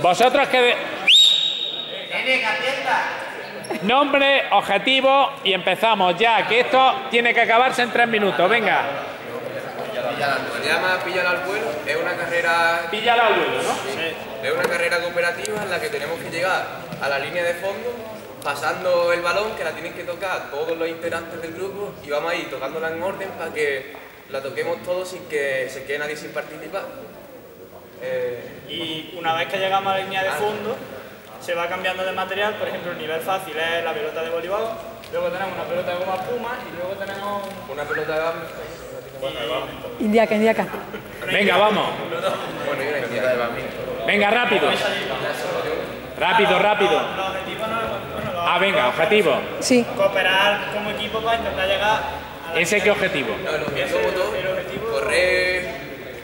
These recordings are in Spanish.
Vosotros que... Nombre, objetivo y empezamos ya, que esto tiene que acabarse en tres minutos. Venga. Se llama Píllala al vuelo, es una carrera... Píllala al vuelo, ¿no? Es una carrera cooperativa en la que tenemos que llegar a la línea de fondo pasando el balón que la tienen que tocar todos los integrantes del grupo y vamos a ir tocándola en orden para que la toquemos todos sin que se quede nadie sin participar. Eh, y una vez que llegamos a la línea de fondo, se va cambiando de material, por ejemplo el nivel fácil es la pelota de voleibol, luego tenemos una pelota de goma puma y luego tenemos una pelota de bambú. Indiaca, indiaca. Venga, vamos. Venga, rápido. Rápido, rápido. Ah, venga, objetivo. Sí. Cooperar como equipo para intentar llegar a la ¿Ese qué objetivo? No, el objetivo, correr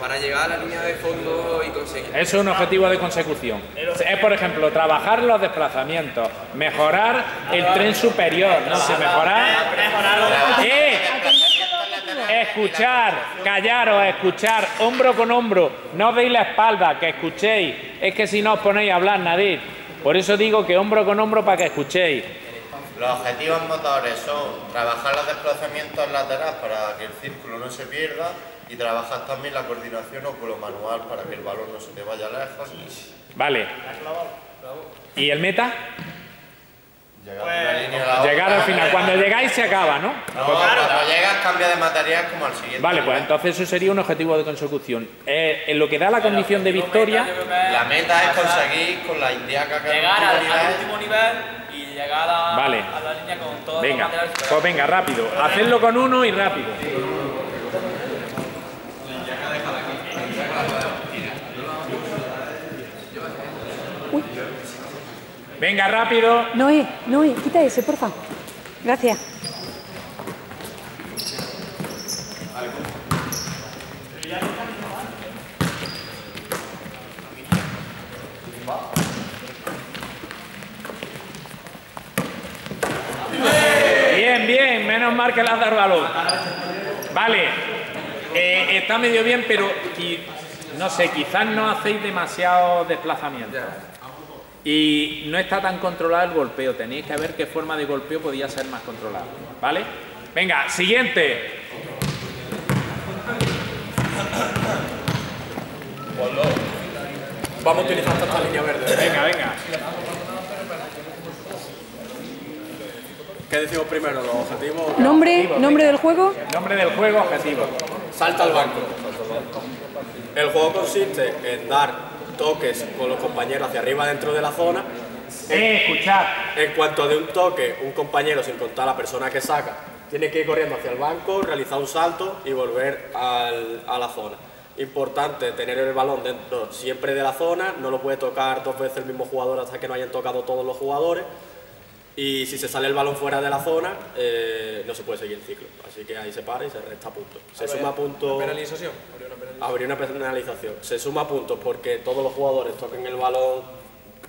para llegar a la línea de fondo y conseguir. Eso es un objetivo de consecución. Es, por ejemplo, trabajar los desplazamientos, mejorar el tren superior, no sé, mejorar... ¡Eh! Escuchar, callaros, escuchar, hombro con hombro, no os deis la espalda, que escuchéis. Es que si no os ponéis a hablar, nadie. Por eso digo que hombro con hombro para que escuchéis. Los objetivos motores son trabajar los desplazamientos laterales para que el círculo no se pierda y trabajar también la coordinación o con lo manual para que el balón no se te vaya lejos. Vale. ¿Y el meta? Llegar, pues, llegar al final. Cuando llegáis se acaba, ¿no? No, cuando llegas cambia de material como al siguiente. Vale, pues entonces eso sería un objetivo de consecución. Eh, en lo que da la condición de victoria... La meta es conseguir con la indiaca que Llegar al, último nivel y llegar a, vale. a la línea con todo Venga, pues venga, rápido. Hacedlo con uno y rápido. Venga, rápido. Noé, Noé, quita ese, porfa. Gracias. Bien, bien, menos mal que le has dado balón. Vale, eh, está medio bien, pero no sé, quizás no hacéis demasiado desplazamiento. Y no está tan controlado el golpeo, tenéis que ver qué forma de golpeo podía ser más controlado. ¿Vale? Venga, siguiente. Vamos a utilizar esta línea verde. Venga, venga. ¿Qué decimos primero? ¿Los objetivos? ¿Nombre, nombre del juego? Nombre del juego, objetivo. Salta al banco. El juego consiste en dar toques con los compañeros hacia arriba dentro de la zona. Eh, escuchad. En cuanto de un toque, un compañero, sin contar la persona que saca, tiene que ir corriendo hacia el banco, realizar un salto y volver al, a la zona. Importante tener el balón dentro siempre de la zona, no lo puede tocar dos veces el mismo jugador hasta que no hayan tocado todos los jugadores. Y si se sale el balón fuera de la zona, eh, no se puede seguir el ciclo. Así que ahí se para y se resta puntos. Se suma puntos. ¿Penalización? Habría una penalización. Se suma puntos porque todos los jugadores toquen el balón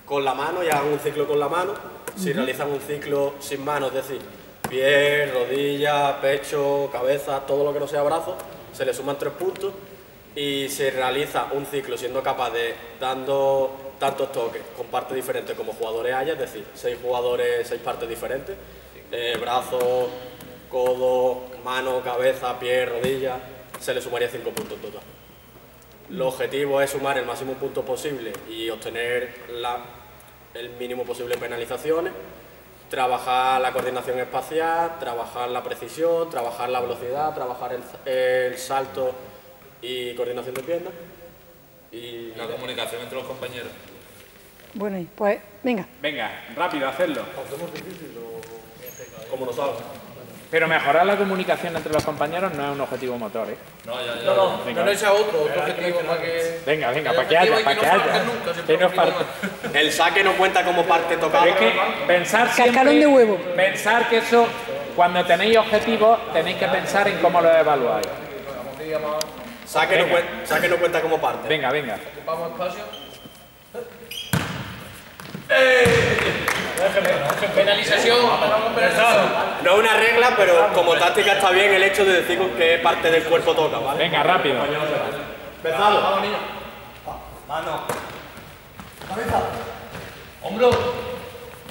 con la mano y hagan un ciclo con la mano. Si realizan un ciclo sin mano, es decir, pie, rodilla, pecho, cabeza, todo lo que no sea brazo, se le suman tres puntos. Y se realiza un ciclo siendo capaz de, dando tantos toques con partes diferentes como jugadores haya, es decir, seis jugadores, seis partes diferentes, eh, brazo, codo, mano, cabeza, pie, rodilla, se le sumaría cinco puntos en total. El objetivo es sumar el máximo punto posible y obtener la, el mínimo posible penalizaciones, trabajar la coordinación espacial, trabajar la precisión, trabajar la velocidad, trabajar el, el salto y coordinación de piernas. Y la comunicación entre los compañeros. Bueno, pues venga. Venga, rápido, hacerlo. Como lo sabes. Pero mejorar la comunicación entre los compañeros no es un objetivo motor, ¿eh? No, ya, ya. No, no, Venga. no le echa otro, otro objetivo para que... Venga, venga, para que haya, para que haya. Que no parte. El saque no cuenta como parte tocada. Pero es que pensar siempre... Cascarón de huevo. Pensar que eso, cuando tenéis objetivos, tenéis que pensar en cómo lo evaluáis. Saque no, Venga. cuen- saque no cuenta como parte. Venga, venga. Ocupamos espacio. Penalización. No es una regla, pero como táctica está bien el hecho de decir qué parte del cuerpo toca, ¿vale? Venga, rápido. Empezamos. Vamos, niños. Mano. Cabeza. Hombro.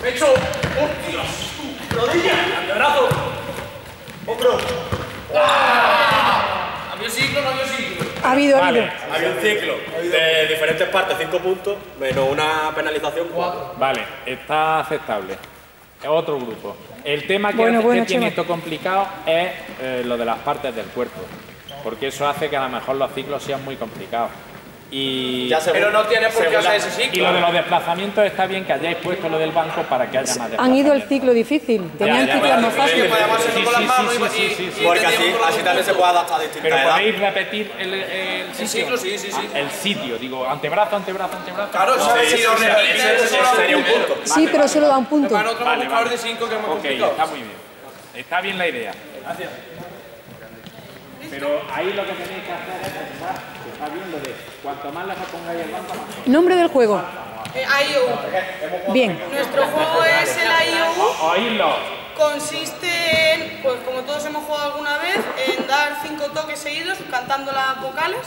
Pecho. ¡Hostias! Rodilla. Antebrazo. Hombro. ¡Ah! Había ciclo, no había ciclo. Ha habido, ha habido. Vale, Había un ciclo de diferentes partes, 5 puntos, menos una penalización, 4. vale, está aceptable. Otro grupo. El tema que, Bueno, hace- bueno, que tiene esto complicado es eh, lo de las partes del cuerpo. Porque eso hace que a lo mejor los ciclos sean muy complicados. Y, Pero no tiene por qué según hacer ese ciclo. y lo de los desplazamientos está bien que hayáis puesto lo del banco para que haya más Han ido el desplazamientos. ciclo difícil. Tenían ya, ciclos ya, más ya, fáciles. Porque así, así también se puede adaptar a distintas Pero podéis repetir el, el sitio. ciclo, sí, sí, sí. Ah, El sitio, digo, antebrazo, antebrazo, antebrazo. Claro, No, ¿sabes? sí, Si lo sí, repites, sería un un punto. Sí, pero solo da un punto. Para otro Vale, buscador vale. de 5 que muy Ok, está muy bien. Está bien la idea. Gracias. Pero ahí lo que tenéis que hacer es pensar que está bien lo de cuanto más lejos pongáis el banco, más. Nombre del juego. Eh, IOU. Bien. Nuestro juego es el IOU. Consiste en, pues como todos hemos jugado alguna vez, en dar cinco toques seguidos cantando las vocales.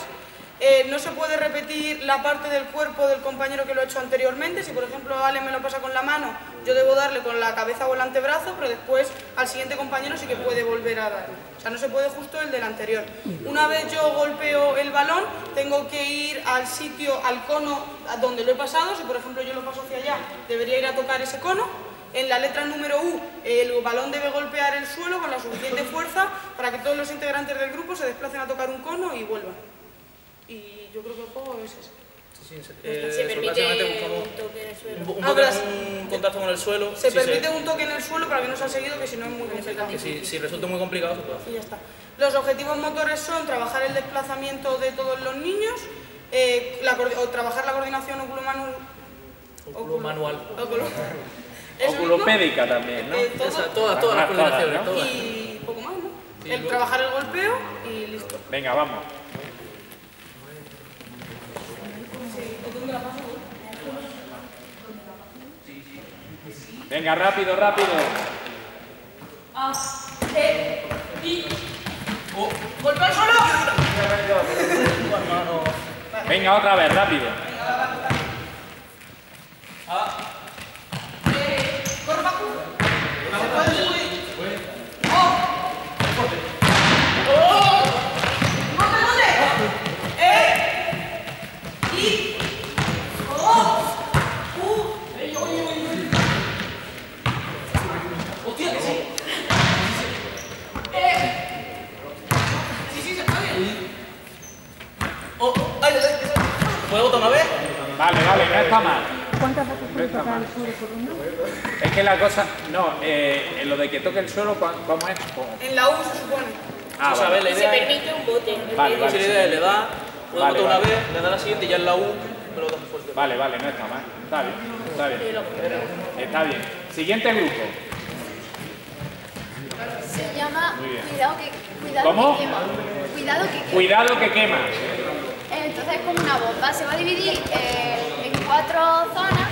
Eh, no se puede repetir la parte del cuerpo del compañero que lo ha hecho anteriormente. Si por ejemplo Ale me lo pasa con la mano, yo debo darle con la cabeza o el antebrazo, pero después al siguiente compañero sí que puede volver a darle. O sea, no se puede justo el del anterior. Una vez yo golpeo el balón, tengo que ir al sitio, al cono donde lo he pasado. Si por ejemplo yo lo paso hacia allá, debería ir a tocar ese cono. En la letra número U, el balón debe golpear el suelo con la suficiente fuerza para que todos los integrantes del grupo se desplacen a tocar un cono y vuelvan. Y yo creo que el juego es ese. Eh, Se permite básicamente un toque en el suelo. un, un Ah, toque- un contacto con el suelo. Se si permite un toque en el suelo para que no sea seguido, que si no es muy complicado. que si, si resulta muy complicado, se puede hacer. Y ya está. Los objetivos motores son trabajar el desplazamiento de todos los niños, eh, la o trabajar la coordinación oculomanu... Oculo manual. Oculo-. Oculopédica también, ¿no? Eh, todo- Esa, todas, todas las Todas, coordinaciones, ¿no? todas. y poco más, ¿no? Sí, el luego- trabajar el golpeo y listo. Venga, vamos. Venga, rápido, rápido. A, E, I. ¡Golpea el suelo! Venga, otra vez, rápido. ¡Corre, Paco! Se puede subir. ¡Oh! ¡Oh! ¡Monte, monte! ¡E! I. ¡Oh! ¡Uh! ¡Ey, oye, oye, oye! ¡Hostia, que sí! ¡Eh! Sí, sí, se está bien. Oh, ay, ay, ay. ¿Puedo botar una vez? Vale, vale, no está mal. ¿Cuántas veces puede tocar el suelo por uno? Es que la cosa. No, eh, en lo de que toque el suelo, ¿cu- ¿cómo es? ¿Cómo? En la U se supone. Ah, O sea, vale. la Se permite un bote. Vale, vale. la idea es le da, Vale, una vale. vez, le da la siguiente y ya en la U me lo das fuerte. Vale, vale, no está mal. Está bien, está bien. Está bien. Siguiente grupo. Se llama. Cuidado que, cuidado ¿Cómo? que quema. Cuidado que quema. Cuidado que quema. Entonces es como una bomba, se va a dividir eh, en cuatro zonas.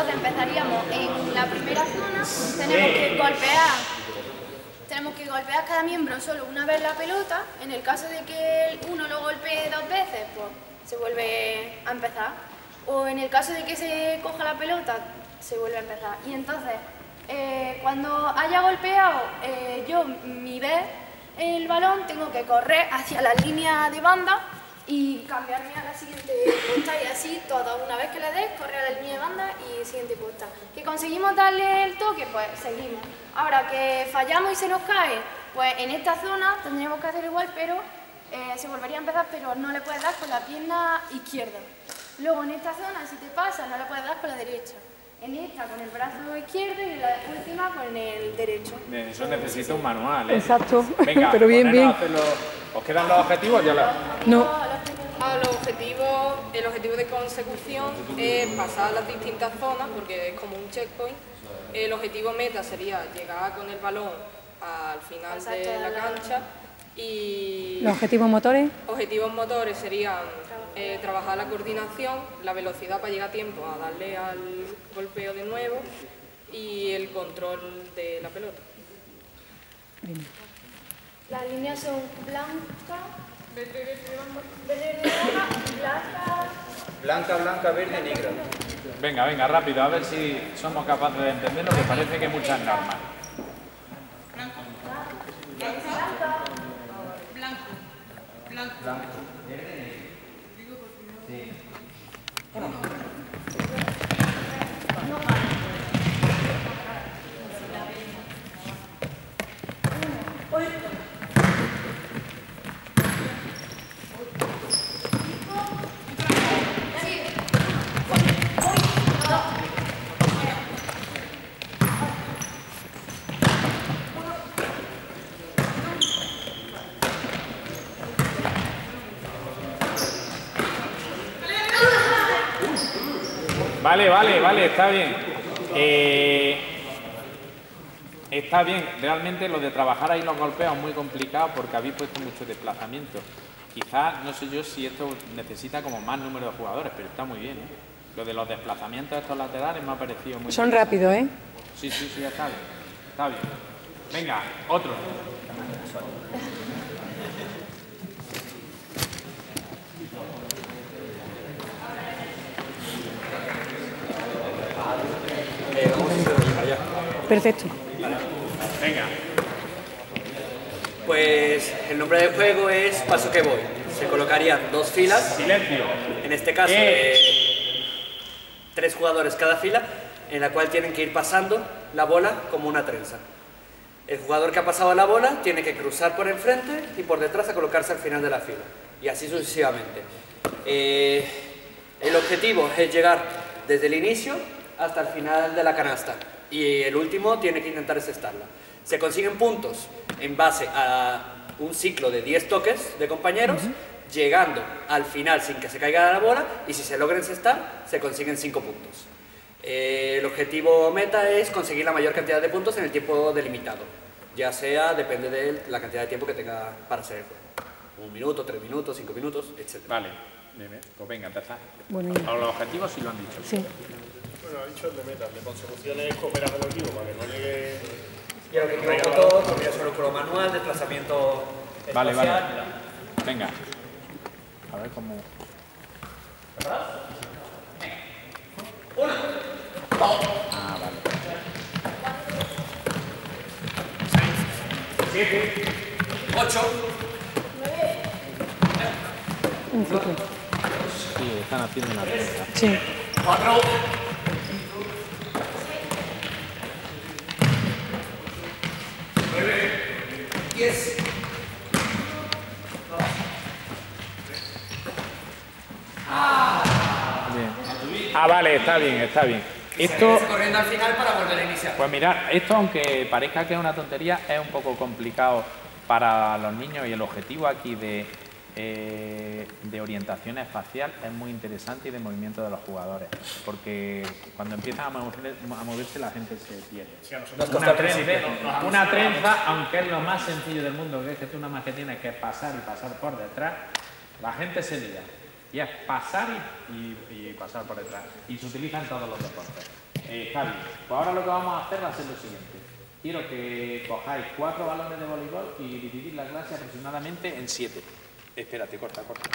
Entonces empezaríamos en la primera zona, tenemos que golpear. Tenemos que golpear cada miembro solo una vez la pelota. En el caso de que uno lo golpee dos veces, pues se vuelve a empezar. O en el caso de que se coja la pelota, se vuelve a empezar. Y entonces, eh, cuando haya golpeado eh, yo mi vez el balón, tengo que correr hacia la línea de banda y cambiarme a la siguiente posta y así toda una vez que le des, correr a la línea de banda y siguiente posta. Que conseguimos darle el toque, pues seguimos. Ahora que fallamos y se nos cae, pues en esta zona tendríamos que hacer igual, pero eh, se volvería a empezar, pero no le puedes dar con la pierna izquierda. Luego en esta zona, si te pasa, no le puedes dar con la derecha. En esta con el brazo izquierdo y en la última con el derecho. De Eso necesita un manual, ¿eh? Exacto. Venga, Pero bien, bien. hacerlo. ¿Os quedan los objetivos? Ya la... No. El objetivo de consecución es pasar las distintas zonas porque es como un checkpoint. El objetivo meta sería llegar con el balón al final de la cancha y Los objetivos motores. objetivos motores serían eh, trabajar la coordinación, la velocidad para llegar a tiempo a darle al golpeo de nuevo y el control de la pelota. Las líneas son blanca, verde, verde, roja, blanca, Blanca, verde, negra. Venga, venga, rápido, a ver si somos capaces de entenderlo, que parece que muchas normas. Vale, vale, vale, está bien. Eh, está bien, realmente lo de trabajar ahí los golpeos es muy complicado porque habéis puesto mucho desplazamiento. Quizás, no sé yo si esto necesita como más número de jugadores, pero está muy bien. ¿eh? Lo de los desplazamientos de estos laterales me ha parecido muy Son rápidos, ¿eh? Sí, sí, sí, está bien. Está bien. Venga, otro. Perfecto. Venga. Pues el nombre del juego es Paso que voy. Se colocarían dos filas. Silencio. En este caso, Eh. eh, tres jugadores cada fila, en la cual tienen que ir pasando la bola como una trenza. El jugador que ha pasado la bola tiene que cruzar por enfrente y por detrás a colocarse al final de la fila. Y así sucesivamente. Eh, el objetivo es llegar desde el inicio hasta el final de la canasta. Y el último tiene que intentar encestarla. Se consiguen puntos en base a un ciclo de 10 toques de compañeros, llegando al final sin que se caiga la bola. Y si se logra encestar, se consiguen 5 puntos. Eh, el objetivo meta es conseguir la mayor cantidad de puntos en el tiempo delimitado. Ya sea, depende de la cantidad de tiempo que tenga para hacer el juego. Un minuto, tres minutos, cinco minutos, etc. Vale. Bien, bien. Pues venga, empezad. Bueno, Los objetivos sí lo han dicho. Sí. Bueno, ha dicho el de meta, de consecución es cooperar con el equipo para que no llegue... Y el objetivo motor, corrida sobre el juego manual, desplazamiento Vale, vale. Venga. A ver cómo. Ah, vale. Siete. Ocho. Un ciclo. Sí, están haciendo una. Sí. Cuatro. Bien. Ah, vale, está bien, está bien. Esto, corriendo al final para volver a iniciar. pues mirad, esto aunque parezca que es una tontería, es un poco complicado para los niños y el objetivo aquí de, eh, de orientación espacial es muy interesante y de movimiento de los jugadores, porque cuando empiezan a moverse, a moverse la gente se pierde. Una trenza, una trenza, aunque es lo más sencillo del mundo, que es que tú nada más que tienes que pasar y pasar por detrás, la gente se lía. Y es pasar y, y- y pasar por detrás. Y se utiliza en todos los deportes. Eh, Javi, pues ahora lo que vamos a hacer va a ser lo siguiente. Quiero que cojáis cuatro balones de voleibol y dividir la clase aproximadamente en siete. Espérate, corta, corta.